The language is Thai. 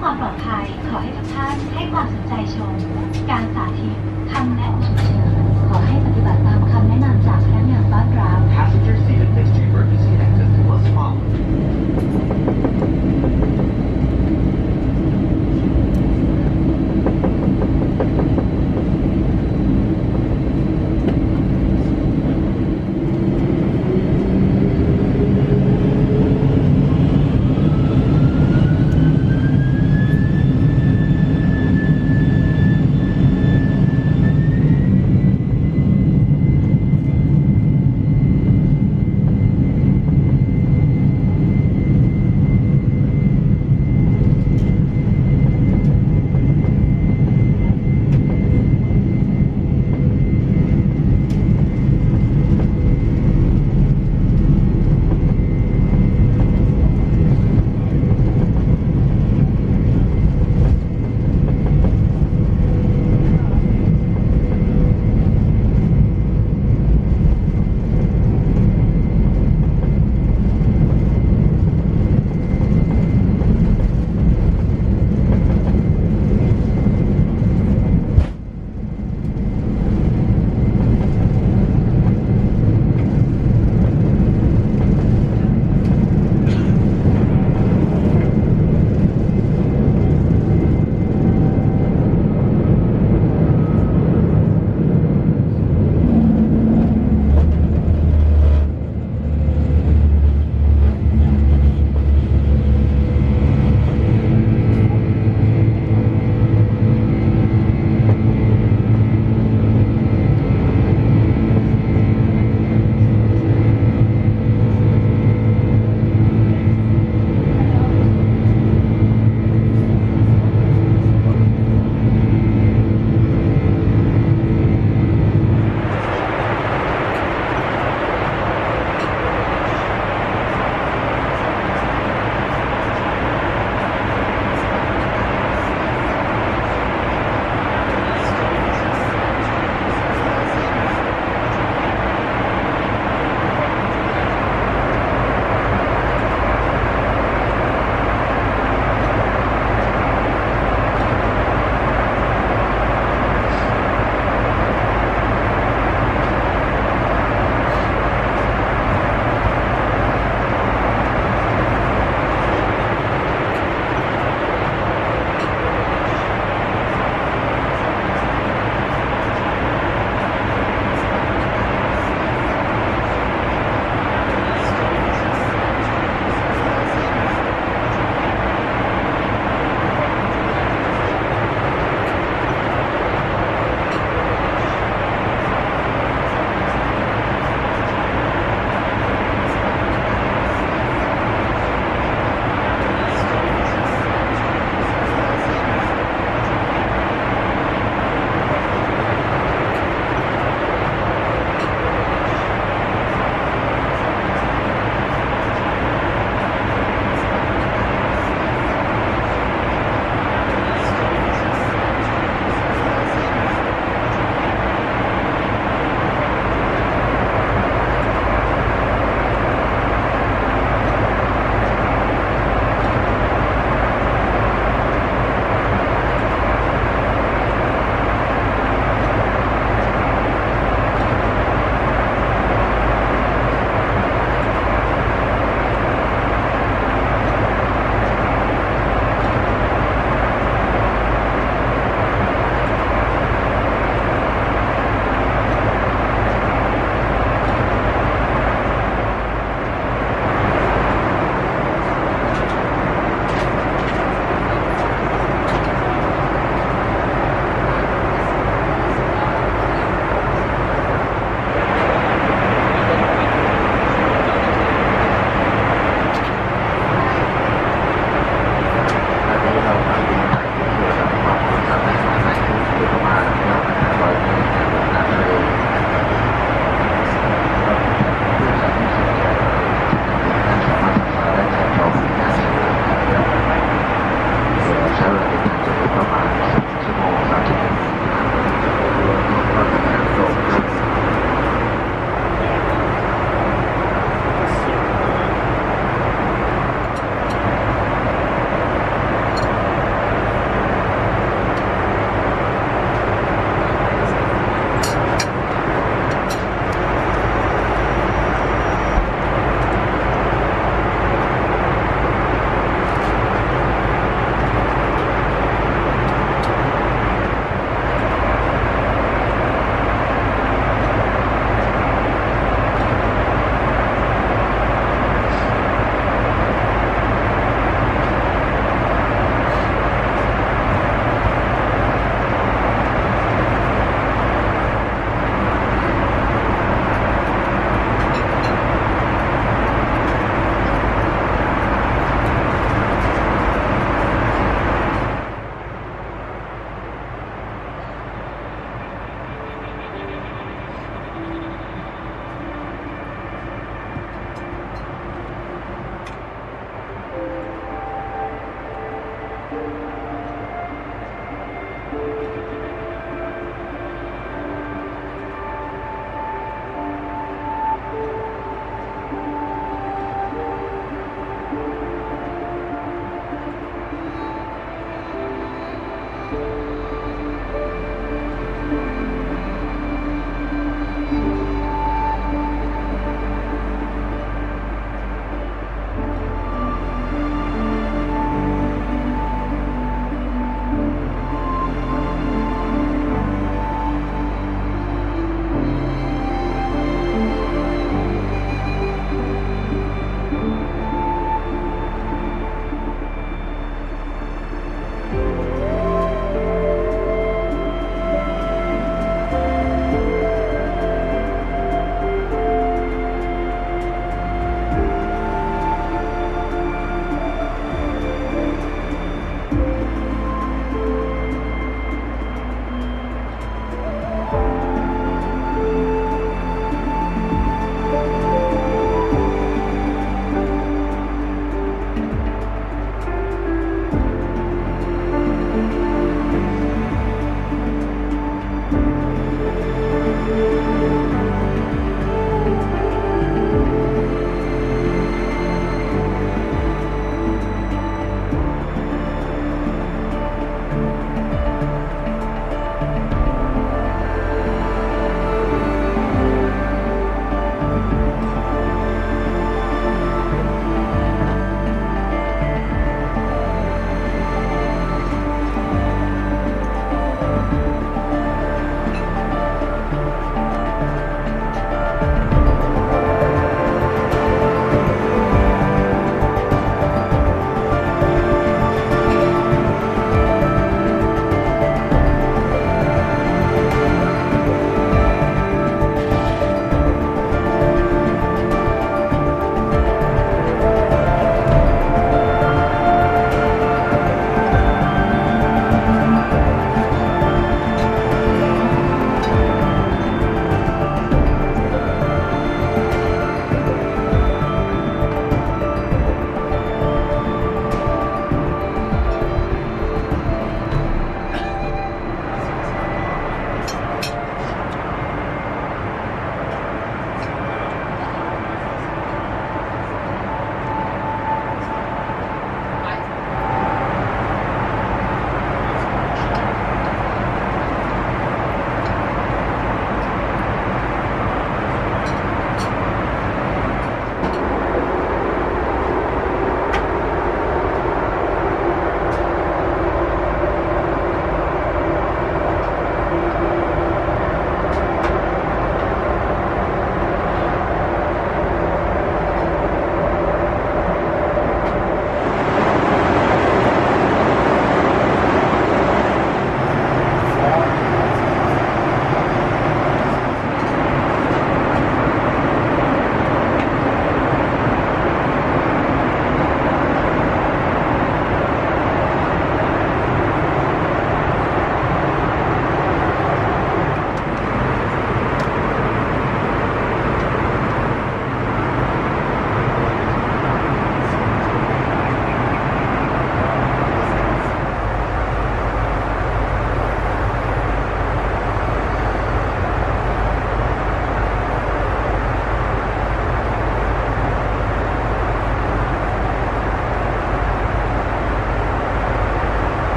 ความปลอดภัยขอให้ทุกท่าน ให้ความสนใจชม การสาธิตคำแนะนำขอให้ปฏิบัติตามคำ แนะนำจากพนักงานต้อนรับ Passenger seated next to emergency exit.